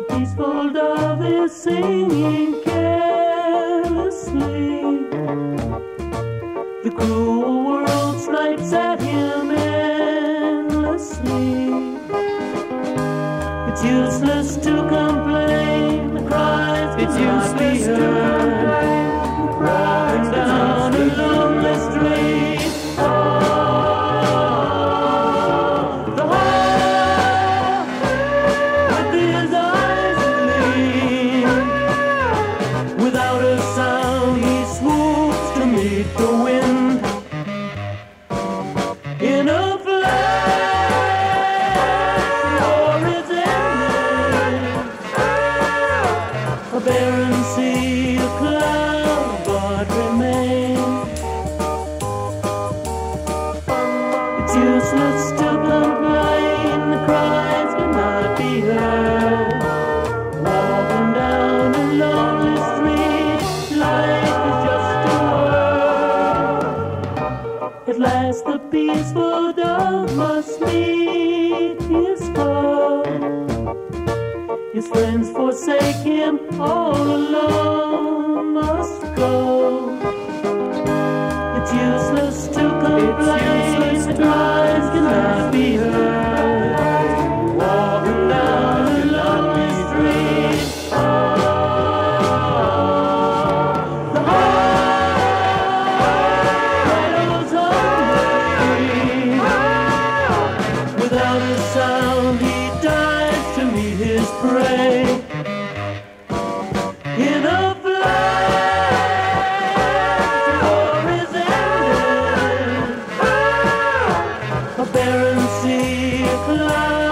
The peaceful dove is singing carelessly. The cruel world snipes at him endlessly. It's useless to complain, the cries It's useless to heard. The wind. In a ended. A barren sea, a cloud, but remains. It's useless to complain, the cries cannot be heard. Last the peaceful dove must meet his foe. His friends forsake him, all alone must go. currency of love.